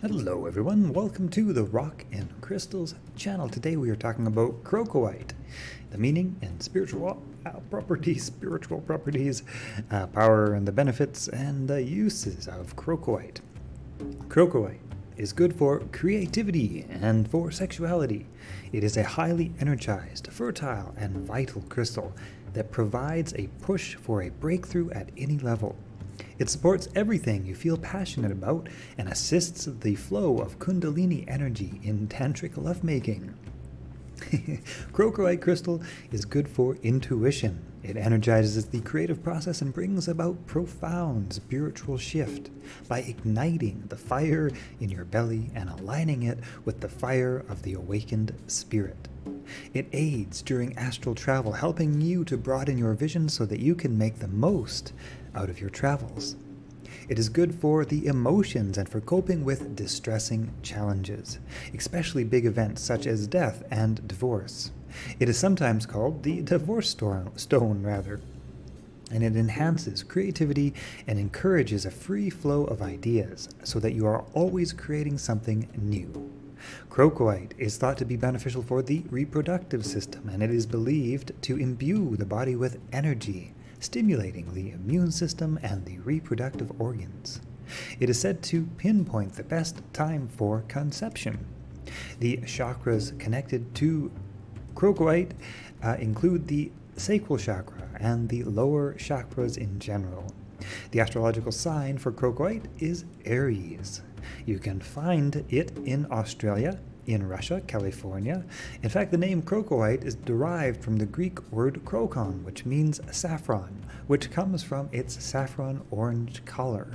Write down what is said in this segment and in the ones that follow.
Hello everyone, welcome to the Rock and Crystals channel. Today we are talking about crocoite, the meaning and spiritual uh, properties, spiritual properties, uh, power and the benefits and the uses of crocoite. Crocoite is good for creativity and for sexuality. It is a highly energized, fertile, and vital crystal that provides a push for a breakthrough at any level. It supports everything you feel passionate about and assists the flow of Kundalini energy in tantric lovemaking. Crocoite crystal is good for intuition. It energizes the creative process and brings about profound spiritual shift by igniting the fire in your belly and aligning it with the fire of the awakened spirit. It aids during astral travel, helping you to broaden your vision so that you can make the most out of your travels. It is good for the emotions and for coping with distressing challenges, especially big events such as death and divorce. It is sometimes called the divorce stone, rather, and it enhances creativity and encourages a free flow of ideas so that you are always creating something new. Crocoite is thought to be beneficial for the reproductive system, and it is believed to imbue the body with energy stimulating the immune system and the reproductive organs. It is said to pinpoint the best time for conception. The chakras connected to crocoite uh, include the sacral chakra and the lower chakras in general. The astrological sign for crocoite is Aries. You can find it in Australia, in Russia, California. In fact, the name crocoite is derived from the Greek word krokon, which means saffron, which comes from its saffron orange color.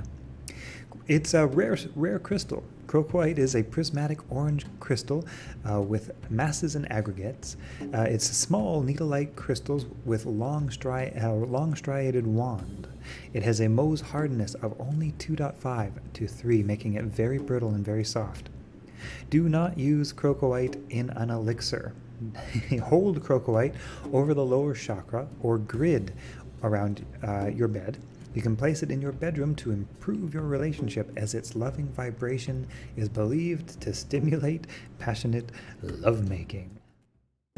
It's a rare, rare crystal. Crocoite is a prismatic orange crystal uh, with masses and aggregates. Uh, it's small needle-like crystals with long, stri- uh, long striated wand. It has a Mohs hardness of only 2.5 to 3, making it very brittle and very soft. Do not use crocoite in an elixir. Hold crocoite over the lower chakra or grid around uh, your bed. You can place it in your bedroom to improve your relationship as its loving vibration is believed to stimulate passionate lovemaking.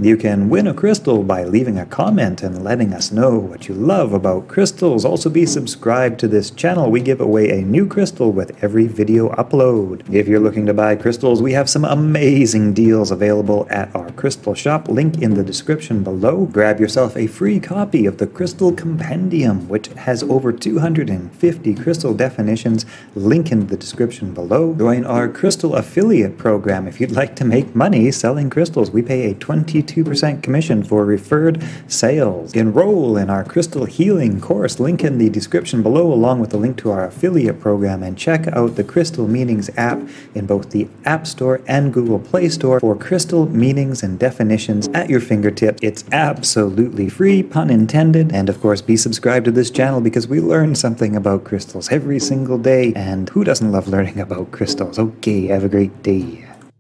You can win a crystal by leaving a comment and letting us know what you love about crystals. Also, be subscribed to this channel. We give away a new crystal with every video upload. If you're looking to buy crystals, we have some amazing deals available at our crystal shop. Link in the description below. Grab yourself a free copy of the Crystal Compendium, which has over 250 crystal definitions. Link in the description below. Join our crystal affiliate program if you'd like to make money selling crystals. We pay a 20 2% commission for referred sales. Enroll in our Crystal Healing course, link in the description below, along with a link to our affiliate program, and check out the Crystal Meanings app in both the App Store and Google Play Store for crystal meanings and definitions at your fingertips. It's absolutely free, pun intended, and of course, be subscribed to this channel because we learn something about crystals every single day, and who doesn't love learning about crystals? Okay, have a great day.